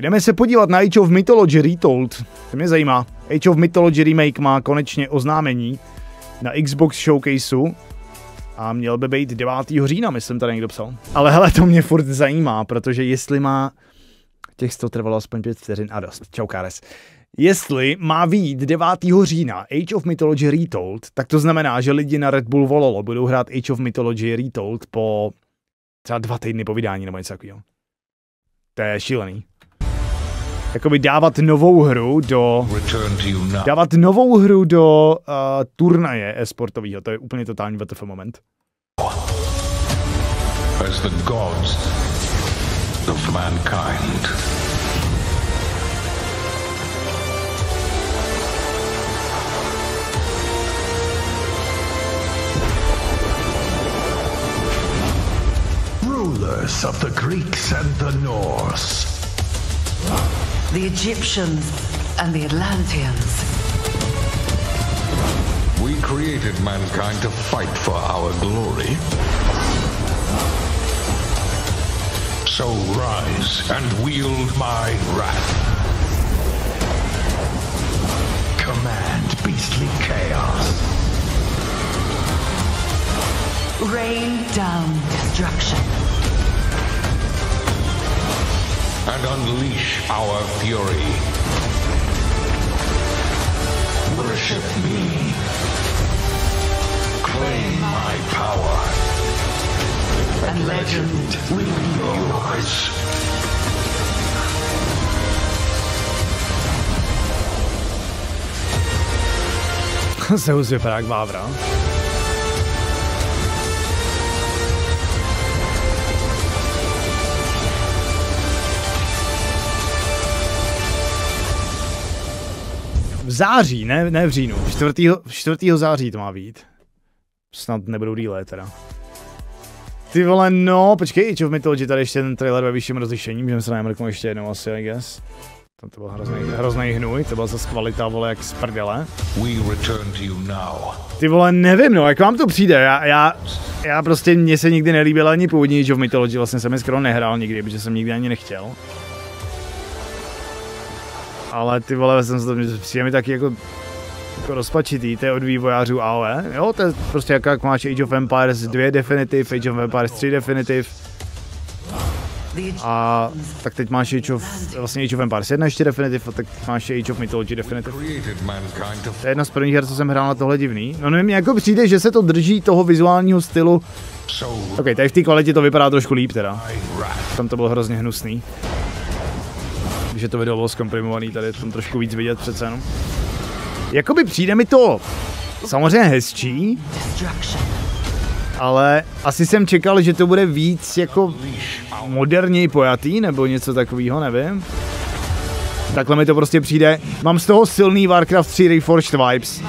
Jdeme se podívat na Age of Mythology Retold. To mě zajímá. Age of Mythology Remake má konečně oznámení na Xbox Showcaseu a měl by být 9. října, myslím, tady někdo psal. Ale hele, to mě furt zajímá, protože jestli má těch 100 trvalo aspoň 5 vteřin a dost. Čau, Kares. Jestli má výjít 9. října Age of Mythology Retold, tak to znamená, že lidi na Red Bull Vololo budou hrát Age of Mythology Retold po třeba dva týdny po vydání nebo něco takového. To je šílený. Jakoby dávat novou hru do... Dávat novou hru do uh, turnaje e-sportového, to je úplně totální WTF moment. As the gods of mankind. rulers of the Greeks and the Norse. The Egyptians and the Atlanteans. We created mankind to fight for our glory. So rise and wield my wrath. Command beastly chaos. Rain down destruction. And unleash our fury. Worship me. Claim my power. And legend will be yours. Zeus vypadá jak září, ne, ne v říjnu, 4. 4. září to má být. Snad nebudou díle teda. Ty vole, no, počkej, Age of Mythology, tady ještě ten trailer ve vyšším rozlišení, můžeme se na ještě jednou asi, I guess. To, to byl hrozný, hrozný hnůj, to byla zase kvalita, vole, jak z prdele. Ty vole, nevím, no, jak vám to přijde, já, já, já prostě, mně se nikdy nelíbil ani původní Age of Mythology, vlastně jsem je skoro nehrál nikdy, protože jsem nikdy ani nechtěl ale ty vole, jsem se to, přijde mi taky jako, jako rozpačitý, to je od vývojářů AOE, jo, to je prostě jak, jak máš Age of Empires 2 Definitive, Age of Empires 3 Definitive, a tak teď máš Age of, vlastně Age of Empires 1 ještě Definitive a tak máš Age of Mythology Definitive. To je jedna z prvních her, co jsem hrál na tohle divný. No nevím, jako přijde, že se to drží toho vizuálního stylu. Ok, tady v té kvalitě to vypadá trošku líp teda. Tam to bylo hrozně hnusný že to video bylo zkomprimovaný, tady je tam trošku víc vidět přece jenom. Jakoby přijde mi to samozřejmě hezčí, ale asi jsem čekal, že to bude víc jako moderněji pojatý, nebo něco takového, nevím. Takhle mi to prostě přijde. Mám z toho silný Warcraft 3 Reforged vibes.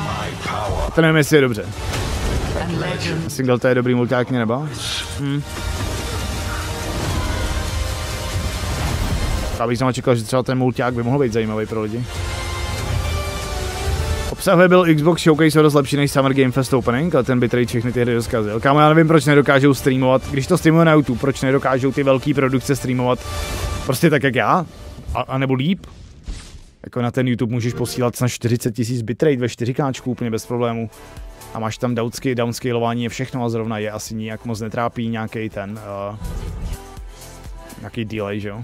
To nevím, jestli je dobře. Single to je dobrý multák, nebo? Hmm. Já bych sama čekal, že třeba ten multiák by mohl být zajímavý pro lidi. Obsahově byl Xbox Showcase o dost lepší než Summer Game Fest Opening, ale ten bitrate všechny ty hry rozkazil. Kámo, já nevím, proč nedokážou streamovat, když to streamuje na YouTube, proč nedokážou ty velké produkce streamovat prostě tak, jak já, a, a nebo líp. Jako na ten YouTube můžeš posílat na 40 000 bitrate ve 4K úplně bez problémů. A máš tam downsky, downscalování je všechno a zrovna je asi nijak moc netrápí nějaký ten, uh, nějaký delay, že jo.